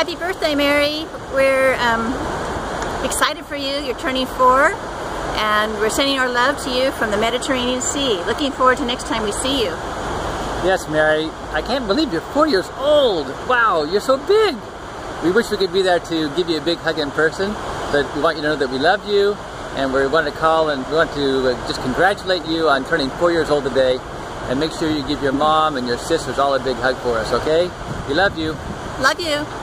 happy birthday, Mary. We're um, excited for you. You're turning four, and we're sending our love to you from the Mediterranean Sea. Looking forward to next time we see you. Yes, Mary. I can't believe you're four years old. Wow, you're so big. We wish we could be there to give you a big hug in person, but we want you to know that we love you, and we want to call and we want to uh, just congratulate you on turning four years old today, and make sure you give your mom and your sisters all a big hug for us, okay? We love you. Love you.